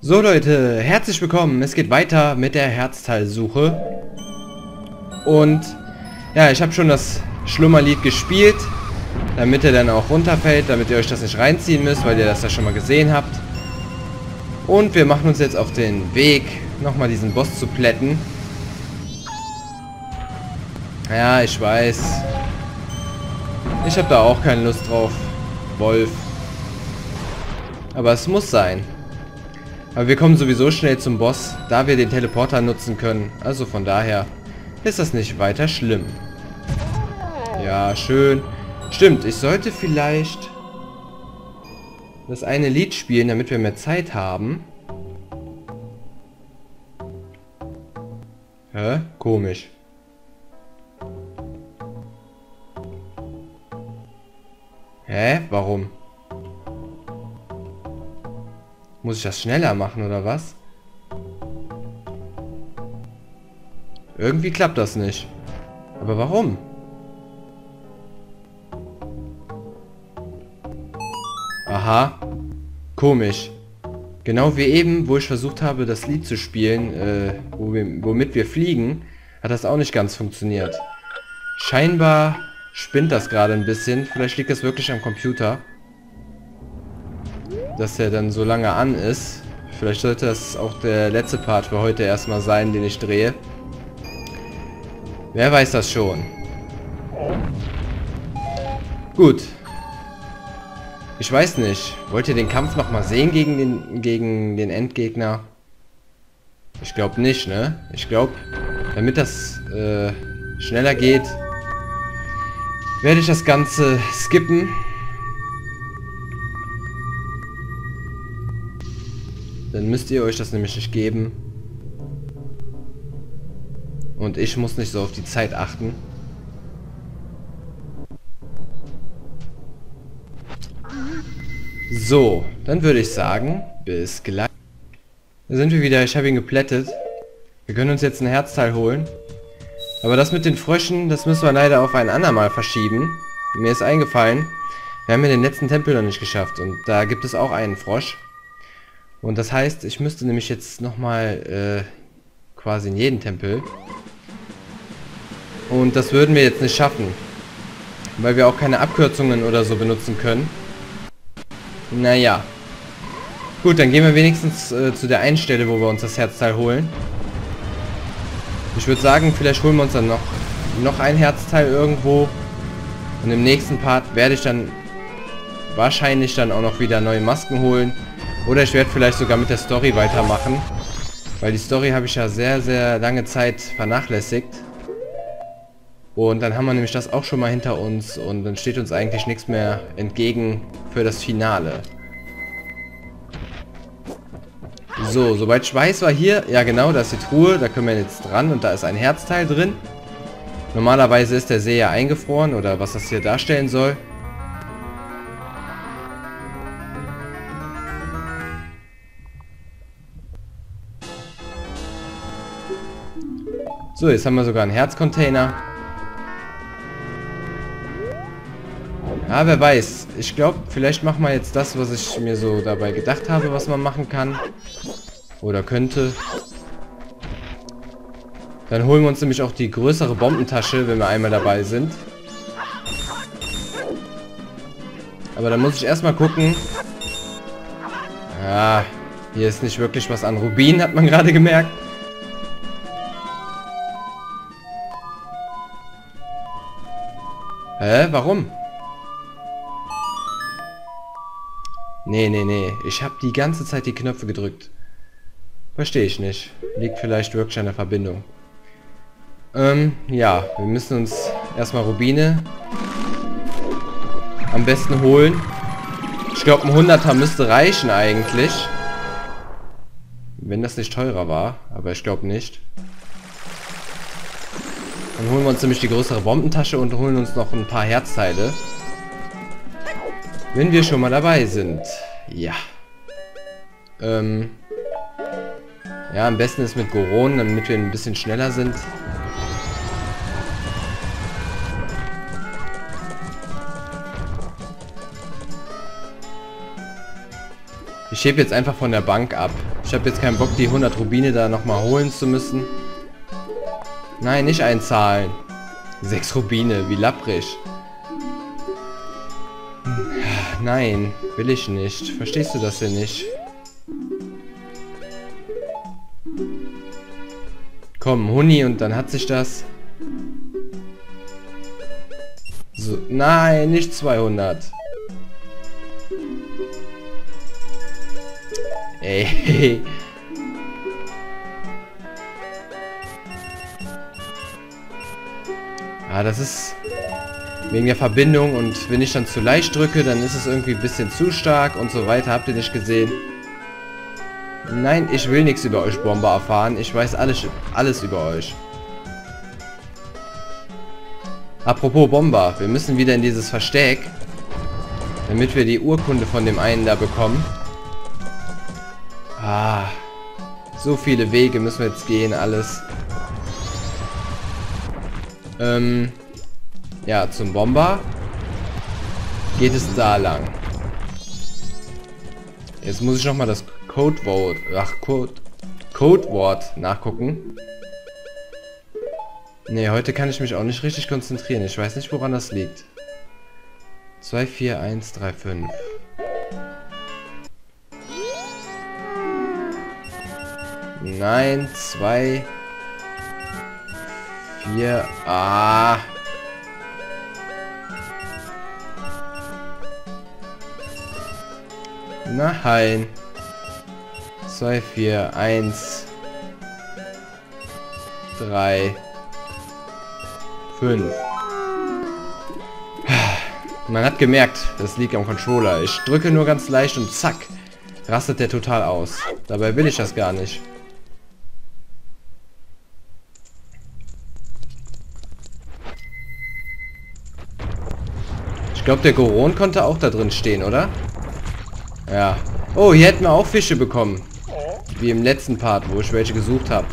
So Leute, herzlich willkommen. Es geht weiter mit der Herzteilsuche. Und ja, ich habe schon das Schlummerlied gespielt, damit er dann auch runterfällt, damit ihr euch das nicht reinziehen müsst, weil ihr das ja schon mal gesehen habt. Und wir machen uns jetzt auf den Weg, nochmal diesen Boss zu plätten. Ja, ich weiß. Ich habe da auch keine Lust drauf. Wolf. Aber es muss sein. Aber wir kommen sowieso schnell zum Boss, da wir den Teleporter nutzen können. Also von daher ist das nicht weiter schlimm. Ja, schön. Stimmt, ich sollte vielleicht das eine Lied spielen, damit wir mehr Zeit haben. Hä? Komisch. Hä? Warum? Muss ich das schneller machen oder was? Irgendwie klappt das nicht. Aber warum? Aha. Komisch. Genau wie eben, wo ich versucht habe, das Lied zu spielen, äh, womit wir fliegen, hat das auch nicht ganz funktioniert. Scheinbar spinnt das gerade ein bisschen. Vielleicht liegt das wirklich am Computer. Dass er dann so lange an ist. Vielleicht sollte das auch der letzte Part für heute erstmal sein, den ich drehe. Wer weiß das schon. Gut. Ich weiß nicht. Wollt ihr den Kampf nochmal sehen gegen den, gegen den Endgegner? Ich glaube nicht, ne? Ich glaube, damit das äh, schneller geht, werde ich das Ganze skippen. Dann müsst ihr euch das nämlich nicht geben. Und ich muss nicht so auf die Zeit achten. So, dann würde ich sagen, bis gleich. Da sind wir wieder, ich habe ihn geplättet. Wir können uns jetzt ein Herzteil holen. Aber das mit den Fröschen, das müssen wir leider auf ein andermal verschieben. Mir ist eingefallen, wir haben ja den letzten Tempel noch nicht geschafft und da gibt es auch einen Frosch. Und das heißt, ich müsste nämlich jetzt nochmal äh, quasi in jeden Tempel. Und das würden wir jetzt nicht schaffen. Weil wir auch keine Abkürzungen oder so benutzen können. Naja. Gut, dann gehen wir wenigstens äh, zu der einen Stelle, wo wir uns das Herzteil holen. Ich würde sagen, vielleicht holen wir uns dann noch, noch ein Herzteil irgendwo. Und im nächsten Part werde ich dann wahrscheinlich dann auch noch wieder neue Masken holen. Oder ich werde vielleicht sogar mit der Story weitermachen. Weil die Story habe ich ja sehr, sehr lange Zeit vernachlässigt. Und dann haben wir nämlich das auch schon mal hinter uns und dann steht uns eigentlich nichts mehr entgegen für das Finale. So, soweit ich weiß, war hier, ja genau, da ist die Truhe, da können wir jetzt dran und da ist ein Herzteil drin. Normalerweise ist der See ja eingefroren oder was das hier darstellen soll. So, jetzt haben wir sogar einen Herzcontainer. Ja, wer weiß. Ich glaube, vielleicht machen wir jetzt das, was ich mir so dabei gedacht habe, was man machen kann. Oder könnte. Dann holen wir uns nämlich auch die größere Bombentasche, wenn wir einmal dabei sind. Aber dann muss ich erstmal gucken. Ja, hier ist nicht wirklich was an Rubin, hat man gerade gemerkt. Hä? Warum? Nee, nee, nee. Ich habe die ganze Zeit die Knöpfe gedrückt. Verstehe ich nicht. Liegt vielleicht wirklich an der Verbindung. Ähm, ja. Wir müssen uns erstmal Rubine am besten holen. Ich glaube, ein 100er müsste reichen eigentlich. Wenn das nicht teurer war. Aber ich glaube nicht. Holen wir uns nämlich die größere Bombentasche und holen uns noch ein paar Herzteile. Wenn wir schon mal dabei sind. Ja. Ähm. Ja, am besten ist mit Goron, damit wir ein bisschen schneller sind. Ich Ich hebe jetzt einfach von der Bank ab. Ich habe jetzt keinen Bock, die 100 Rubine da nochmal holen zu müssen. Nein, nicht einzahlen. Sechs Rubine, wie lapprig. Nein, will ich nicht. Verstehst du das denn nicht? Komm, Huni und dann hat sich das. So, nein, nicht 200. Ey. Das ist wegen der Verbindung und wenn ich dann zu leicht drücke, dann ist es irgendwie ein bisschen zu stark und so weiter. Habt ihr nicht gesehen? Nein, ich will nichts über euch Bomber erfahren. Ich weiß alles, alles über euch. Apropos Bomber, wir müssen wieder in dieses Versteck, damit wir die Urkunde von dem einen da bekommen. Ah, so viele Wege müssen wir jetzt gehen, alles. Ähm, ja, zum Bomber geht es da lang. Jetzt muss ich noch mal das Codewort, ach Code, Codewort nachgucken. Ne, heute kann ich mich auch nicht richtig konzentrieren. Ich weiß nicht, woran das liegt. 2, 4, 1, 3, 5. Nein, 2, 4, ah. Nein. 2, 4, 1, 3, 5. Man hat gemerkt, das liegt am Controller. Ich drücke nur ganz leicht und zack, rastet der total aus. Dabei will ich das gar nicht. Glaube, der Goron konnte auch da drin stehen, oder? Ja. Oh, hier hätten wir auch Fische bekommen. Wie im letzten Part, wo ich welche gesucht habe.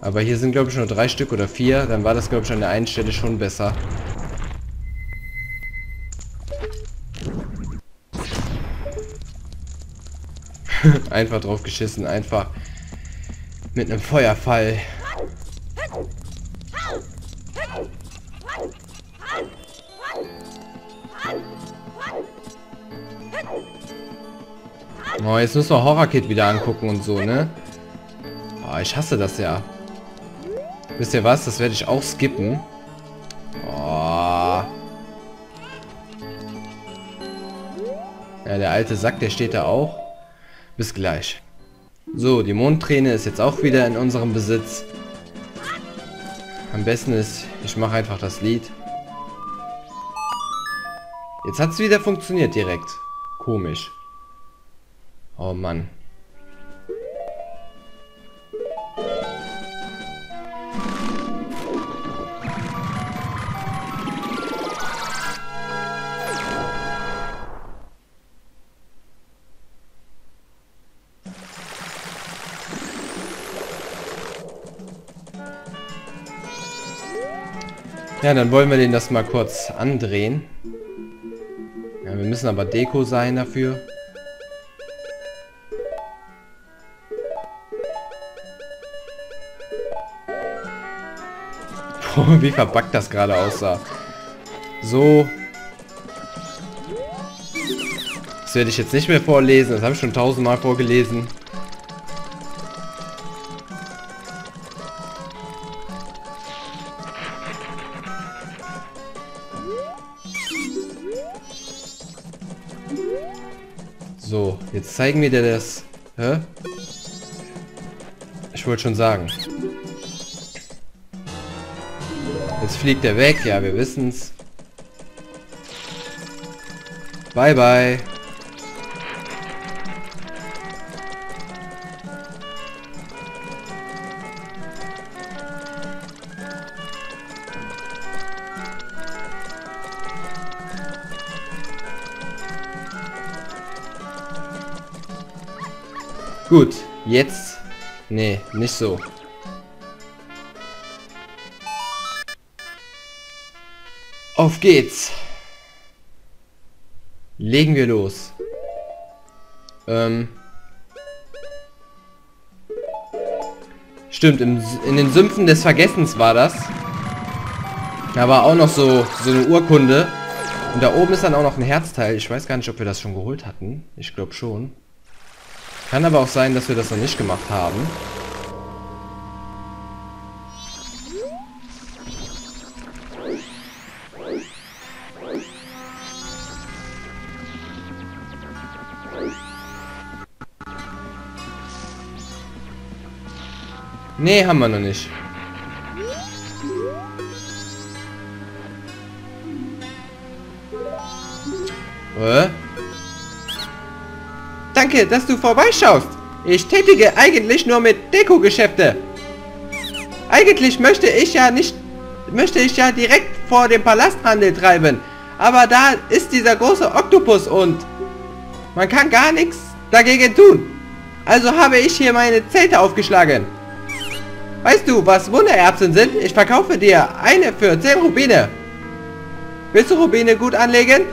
Aber hier sind, glaube ich, nur drei Stück oder vier. Dann war das, glaube ich, an der einen Stelle schon besser. einfach drauf geschissen. Einfach mit einem Feuerfall. Oh, jetzt müssen wir Horror-Kit wieder angucken und so, ne? Oh, ich hasse das ja. Wisst ihr was? Das werde ich auch skippen. Oh. Ja, der alte Sack, der steht da auch. Bis gleich. So, die Mondträne ist jetzt auch wieder in unserem Besitz. Am besten ist, ich mache einfach das Lied. Jetzt hat es wieder funktioniert direkt. Komisch. Oh Mann. Ja, dann wollen wir den das mal kurz andrehen. Ja, wir müssen aber Deko sein dafür. Wie verbackt das gerade aussah. So. Das werde ich jetzt nicht mehr vorlesen. Das habe ich schon tausendmal vorgelesen. So, jetzt zeigen wir dir das. Hä? Ich wollte schon sagen. Jetzt fliegt er weg, ja, wir wissen's. Bye, bye. Gut, jetzt... Nee, nicht so. Auf geht's. Legen wir los. Ähm. Stimmt, im, in den Sümpfen des Vergessens war das. Da war auch noch so, so eine Urkunde. Und da oben ist dann auch noch ein Herzteil. Ich weiß gar nicht, ob wir das schon geholt hatten. Ich glaube schon. Kann aber auch sein, dass wir das noch nicht gemacht haben. Nee, haben wir noch nicht. Äh? Danke, dass du vorbeischaust. Ich tätige eigentlich nur mit Deko-Geschäfte. Eigentlich möchte ich ja nicht, möchte ich ja direkt vor dem Palasthandel treiben. Aber da ist dieser große Oktopus und man kann gar nichts dagegen tun. Also habe ich hier meine Zelte aufgeschlagen. Weißt du, was Wundererbsen sind? Ich verkaufe dir eine für 10 Rubine. Willst du Rubine gut anlegen?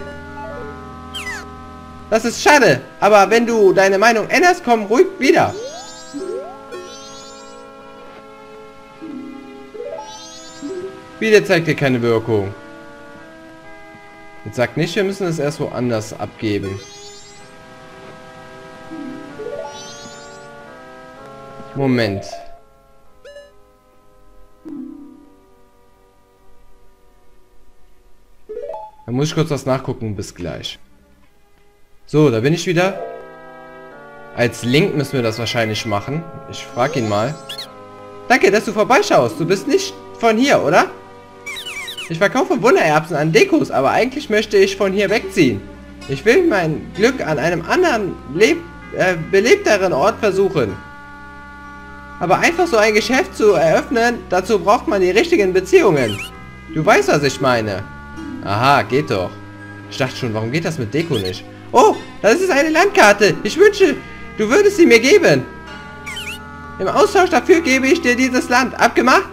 Das ist schade, aber wenn du deine Meinung änderst, komm ruhig wieder. Wieder zeigt dir keine Wirkung. Jetzt sagt nicht, wir müssen es erst woanders abgeben. Moment. Da muss ich kurz was nachgucken. Bis gleich. So, da bin ich wieder. Als Link müssen wir das wahrscheinlich machen. Ich frage ihn mal. Danke, dass du vorbeischaust. Du bist nicht von hier, oder? Ich verkaufe Wundererbsen an Dekos, aber eigentlich möchte ich von hier wegziehen. Ich will mein Glück an einem anderen, leb äh, belebteren Ort versuchen. Aber einfach so ein Geschäft zu eröffnen, dazu braucht man die richtigen Beziehungen. Du weißt, was ich meine. Aha, geht doch. Ich dachte schon, warum geht das mit Deko nicht? Oh, das ist eine Landkarte. Ich wünsche, du würdest sie mir geben. Im Austausch dafür gebe ich dir dieses Land. Abgemacht?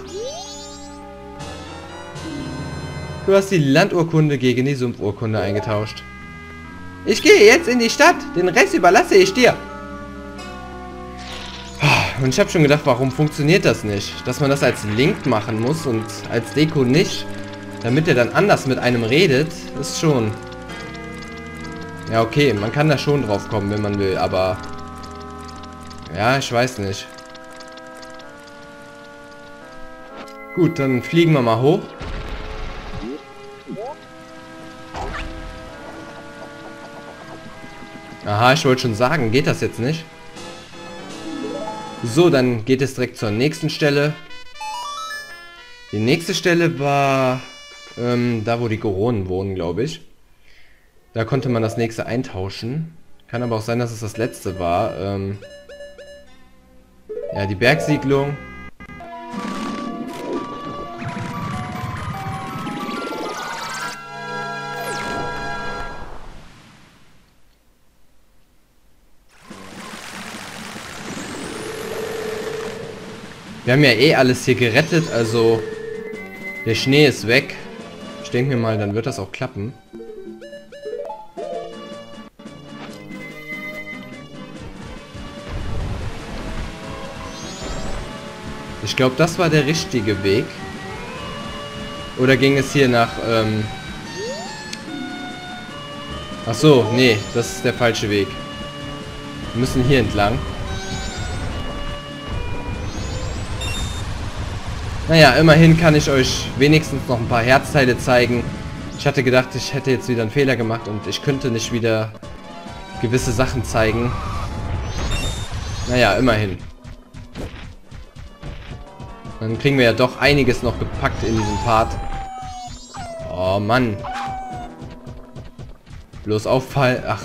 Du hast die Landurkunde gegen die Sumpfurkunde eingetauscht. Ich gehe jetzt in die Stadt. Den Rest überlasse ich dir. Und ich habe schon gedacht, warum funktioniert das nicht? Dass man das als Link machen muss und als Deko nicht. Damit er dann anders mit einem redet, ist schon... Ja, okay, man kann da schon drauf kommen, wenn man will, aber... Ja, ich weiß nicht. Gut, dann fliegen wir mal hoch. Aha, ich wollte schon sagen, geht das jetzt nicht? So, dann geht es direkt zur nächsten Stelle. Die nächste Stelle war ähm, da, wo die Goronen wohnen, glaube ich. Da konnte man das nächste eintauschen. Kann aber auch sein, dass es das letzte war. Ähm, ja, die Bergsiedlung. Wir haben ja eh alles hier gerettet, also der Schnee ist weg. Denke mir mal, dann wird das auch klappen. Ich glaube, das war der richtige Weg. Oder ging es hier nach... Ähm Ach so, nee, das ist der falsche Weg. Wir müssen hier entlang. Naja, immerhin kann ich euch wenigstens noch ein paar Herzteile zeigen. Ich hatte gedacht, ich hätte jetzt wieder einen Fehler gemacht und ich könnte nicht wieder gewisse Sachen zeigen. Naja, immerhin. Dann kriegen wir ja doch einiges noch gepackt in diesem Part. Oh Mann. Bloß auffallen. Ach.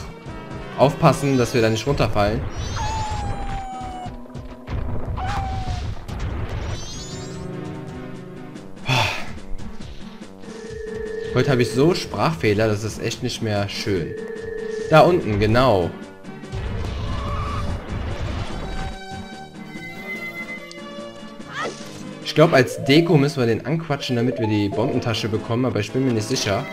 Aufpassen, dass wir da nicht runterfallen. Heute habe ich so Sprachfehler, das ist echt nicht mehr schön. Da unten, genau. Ich glaube, als Deko müssen wir den anquatschen, damit wir die Bombentasche bekommen, aber ich bin mir nicht sicher.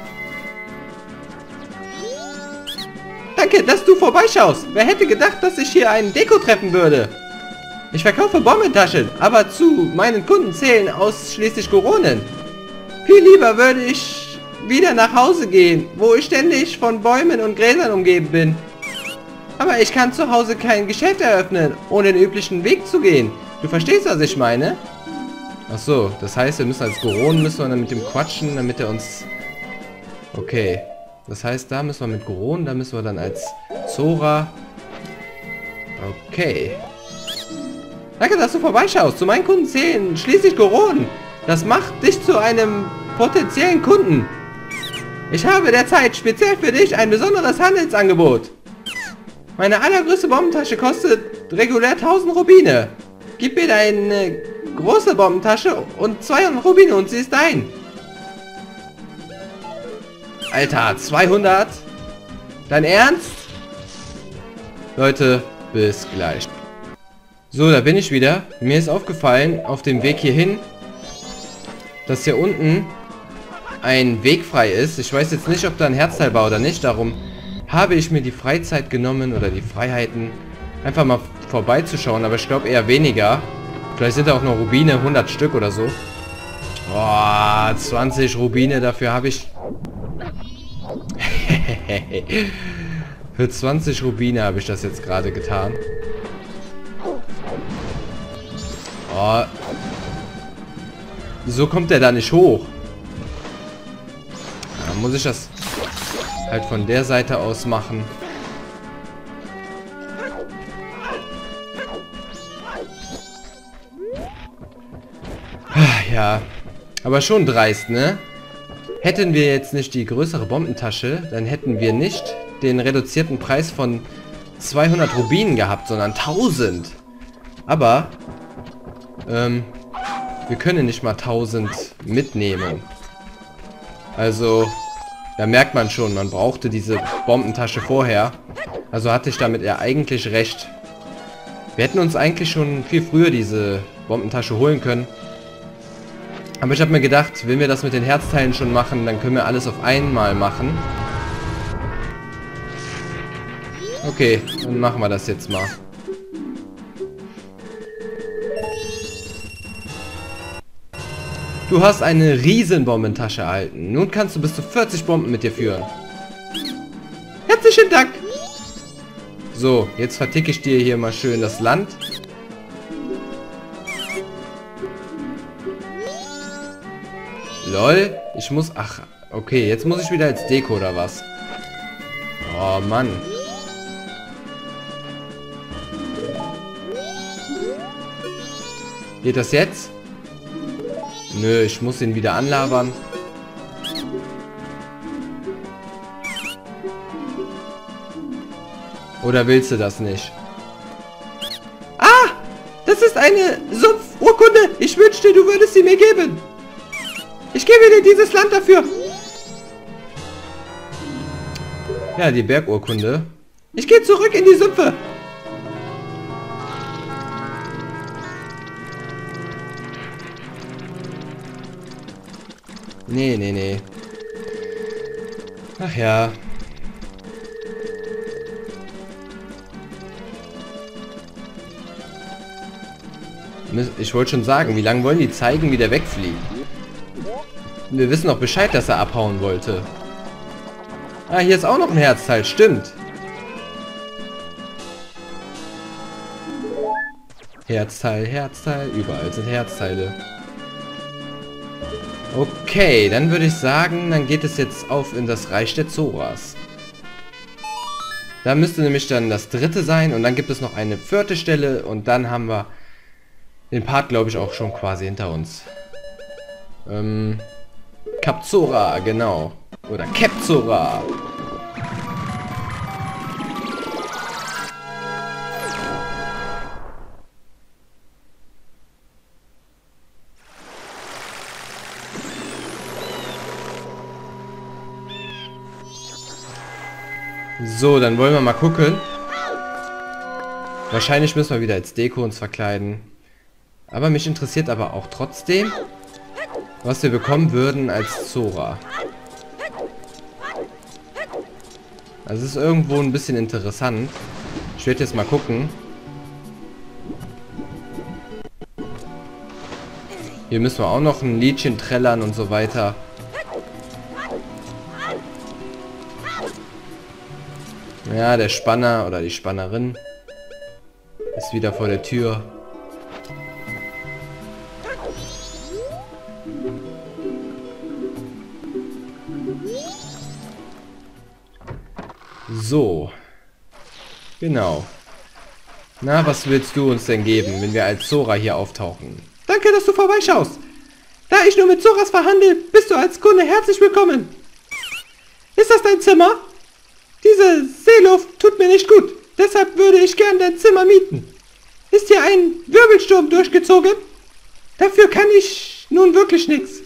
Danke, dass du vorbeischaust. Wer hätte gedacht, dass ich hier einen Deko treffen würde? Ich verkaufe Bombentaschen, aber zu meinen Kunden zählen ausschließlich Goronen. Viel lieber würde ich wieder nach Hause gehen, wo ich ständig von Bäumen und Gräsern umgeben bin. Aber ich kann zu Hause kein Geschäft eröffnen, ohne den üblichen Weg zu gehen. Du verstehst, was ich meine? Ach so, das heißt, wir müssen als Goron müssen wir dann mit dem quatschen, damit er uns... Okay. Das heißt, da müssen wir mit Goron, da müssen wir dann als Zora... Okay. Danke, dass du vorbeischaust. Zu meinen Kunden zählen schließlich Goron. Das macht dich zu einem potenziellen Kunden. Ich habe derzeit speziell für dich ein besonderes Handelsangebot. Meine allergrößte Bombentasche kostet regulär 1000 Rubine. Gib mir deine große Bombentasche und 200 Rubine und sie ist dein. Alter, 200? Dein Ernst? Leute, bis gleich. So, da bin ich wieder. Mir ist aufgefallen, auf dem Weg hierhin, dass hier unten ein Weg frei ist. Ich weiß jetzt nicht, ob da ein Herzteil war oder nicht. Darum habe ich mir die Freizeit genommen oder die Freiheiten, einfach mal vorbeizuschauen. Aber ich glaube eher weniger. Vielleicht sind da auch noch Rubine, 100 Stück oder so. Boah, 20 Rubine, dafür habe ich... Für 20 Rubine habe ich das jetzt gerade getan. Oh. Wieso kommt der da nicht hoch? Muss ich das halt von der Seite aus machen. Ja, aber schon dreist, ne? Hätten wir jetzt nicht die größere Bombentasche, dann hätten wir nicht den reduzierten Preis von 200 Rubinen gehabt, sondern 1000. Aber, ähm, wir können nicht mal 1000 mitnehmen. Also, da merkt man schon, man brauchte diese Bombentasche vorher. Also hatte ich damit ja eigentlich recht. Wir hätten uns eigentlich schon viel früher diese Bombentasche holen können. Aber ich habe mir gedacht, wenn wir das mit den Herzteilen schon machen, dann können wir alles auf einmal machen. Okay, dann machen wir das jetzt mal. Du hast eine Riesenbombentasche erhalten. Nun kannst du bis zu 40 Bomben mit dir führen. Herzlichen Dank! So, jetzt verticke ich dir hier mal schön das Land. Lol, ich muss... Ach, okay, jetzt muss ich wieder als Deko oder was? Oh, Mann. Geht das jetzt? Nö, ich muss ihn wieder anlabern. Oder willst du das nicht? Ah! Das ist eine Sumpfurkunde. Ich wünschte, du würdest sie mir geben. Ich gebe dir dieses Land dafür. Ja, die Bergurkunde. Ich gehe zurück in die Sümpfe. Nee, nee, nee. Ach ja. Ich wollte schon sagen, wie lange wollen die zeigen, wie der wegfliegt? Wir wissen auch Bescheid, dass er abhauen wollte. Ah, hier ist auch noch ein Herzteil, stimmt. Herzteil, Herzteil, überall sind Herzteile. Okay, dann würde ich sagen, dann geht es jetzt auf in das Reich der Zoras. Da müsste nämlich dann das dritte sein und dann gibt es noch eine vierte Stelle und dann haben wir den Part, glaube ich, auch schon quasi hinter uns. Ähm, Capzora, genau. Oder Capzora. So, dann wollen wir mal gucken. Wahrscheinlich müssen wir wieder als Deko uns verkleiden. Aber mich interessiert aber auch trotzdem, was wir bekommen würden als Zora. Also es ist irgendwo ein bisschen interessant. Ich werde jetzt mal gucken. Hier müssen wir auch noch ein Liedchen trällern und so weiter. Ja, der Spanner oder die Spannerin ist wieder vor der Tür. So. Genau. Na, was willst du uns denn geben, wenn wir als Zora hier auftauchen? Danke, dass du vorbeischaust. Da ich nur mit Zoras verhandle, bist du als Kunde herzlich willkommen. Ist das dein Zimmer? Diese Seeluft tut mir nicht gut. Deshalb würde ich gern dein Zimmer mieten. Ist hier ein Wirbelsturm durchgezogen? Dafür kann ich nun wirklich nichts.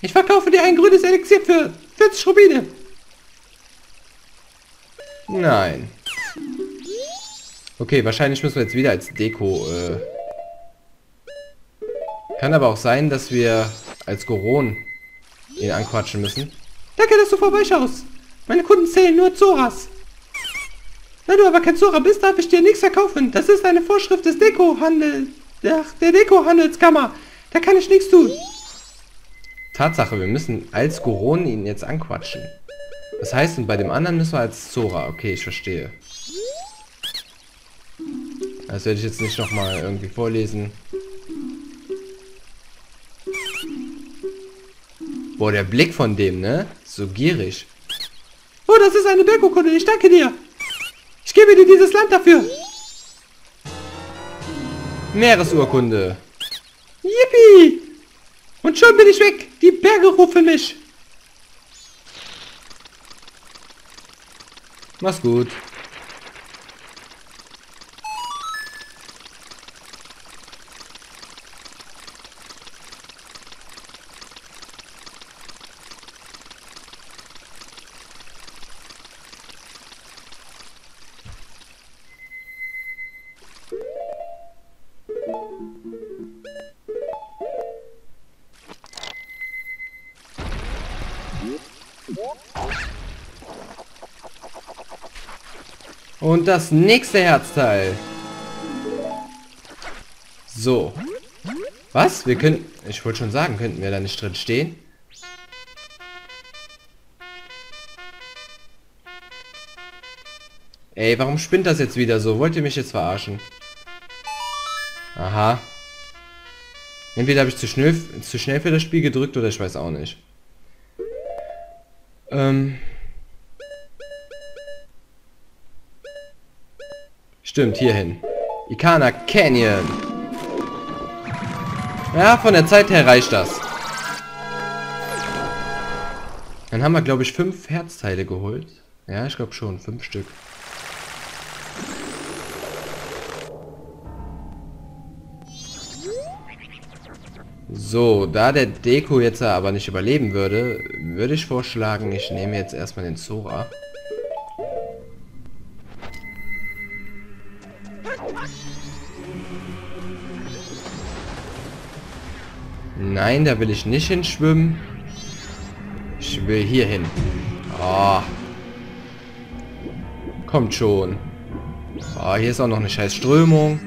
Ich verkaufe dir ein grünes Elixier für 40 Rubine. Nein. Okay, wahrscheinlich müssen wir jetzt wieder als Deko... Äh Kann aber auch sein, dass wir als Goron ihn anquatschen müssen. Danke, dass du vorbeischaust. Meine Kunden zählen nur Zoras. Da du aber kein Zora bist, darf ich dir nichts verkaufen. Das ist eine Vorschrift des Dekohandel... Der, der Dekohandelskammer. Da kann ich nichts tun. Tatsache, wir müssen als Goron ihn jetzt anquatschen. Das heißt, und bei dem anderen müssen wir als Zora. Okay, ich verstehe. Das werde ich jetzt nicht nochmal irgendwie vorlesen. Boah, der Blick von dem, ne? So gierig. Oh, das ist eine Bergurkunde. Ich danke dir. Ich gebe dir dieses Land dafür. Meeresurkunde. Yippie! Und schon bin ich weg. Die Berge rufen mich. Mach's gut. Und das nächste Herzteil. So. Was? Wir können... Ich wollte schon sagen, könnten wir da nicht drin stehen? Ey, warum spinnt das jetzt wieder so? Wollt ihr mich jetzt verarschen? Aha. Entweder habe ich zu schnell, zu schnell für das Spiel gedrückt oder ich weiß auch nicht. Ähm... Stimmt, hierhin. Ikana Canyon. Ja, von der Zeit her reicht das. Dann haben wir, glaube ich, fünf Herzteile geholt. Ja, ich glaube schon. Fünf Stück. So, da der Deko jetzt aber nicht überleben würde, würde ich vorschlagen, ich nehme jetzt erstmal den Zora. Nein, da will ich nicht hinschwimmen. Ich will hier hin. Oh. Kommt schon. Oh, hier ist auch noch eine scheiß Strömung.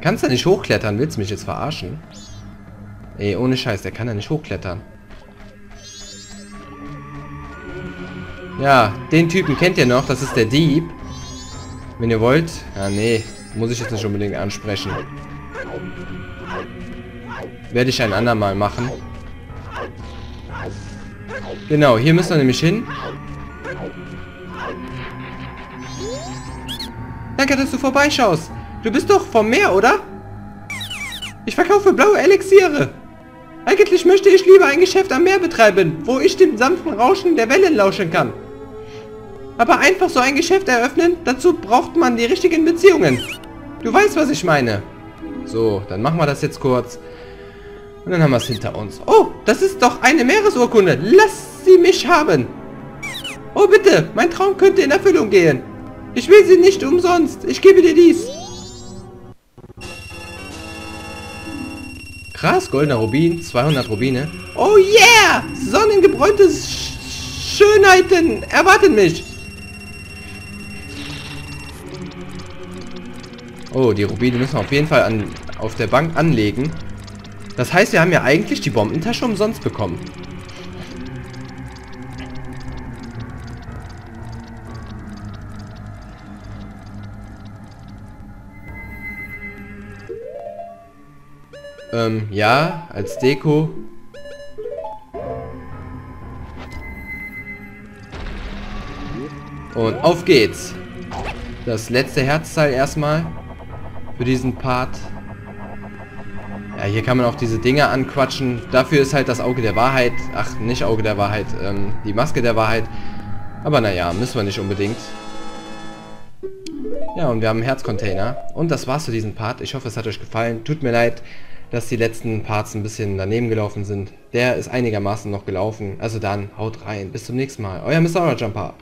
Kannst du nicht hochklettern? Willst du mich jetzt verarschen? Ey, ohne Scheiß, der kann ja nicht hochklettern. Ja, den Typen kennt ihr noch, das ist der Dieb. Wenn ihr wollt. Ja, nee. Muss ich jetzt nicht unbedingt ansprechen. Werde ich ein andermal machen. Genau, hier müssen wir nämlich hin. Danke, dass du vorbeischaust. Du bist doch vom Meer, oder? Ich verkaufe blaue Elixiere. Eigentlich möchte ich lieber ein Geschäft am Meer betreiben, wo ich dem sanften Rauschen der Wellen lauschen kann. Aber einfach so ein Geschäft eröffnen, dazu braucht man die richtigen Beziehungen. Du weißt, was ich meine. So, dann machen wir das jetzt kurz. Und dann haben wir es hinter uns. Oh, das ist doch eine Meeresurkunde. Lass sie mich haben. Oh, bitte. Mein Traum könnte in Erfüllung gehen. Ich will sie nicht umsonst. Ich gebe dir dies. Krass, goldener Rubin, 200 Rubine. Oh yeah! Sonnengebräunte Sch Schönheiten erwarten mich. Oh, die Rubine müssen wir auf jeden Fall an, auf der Bank anlegen. Das heißt, wir haben ja eigentlich die Bombentasche umsonst bekommen. Ähm, ja, als Deko. Und auf geht's. Das letzte Herzteil erstmal. Für diesen Part. Ja, hier kann man auch diese Dinge anquatschen. Dafür ist halt das Auge der Wahrheit. Ach, nicht Auge der Wahrheit. Ähm, die Maske der Wahrheit. Aber naja, müssen wir nicht unbedingt. Ja, und wir haben einen Herzcontainer. Und das war's für diesen Part. Ich hoffe, es hat euch gefallen. Tut mir leid, dass die letzten Parts ein bisschen daneben gelaufen sind. Der ist einigermaßen noch gelaufen. Also dann, haut rein. Bis zum nächsten Mal. Euer Mr. Jumper.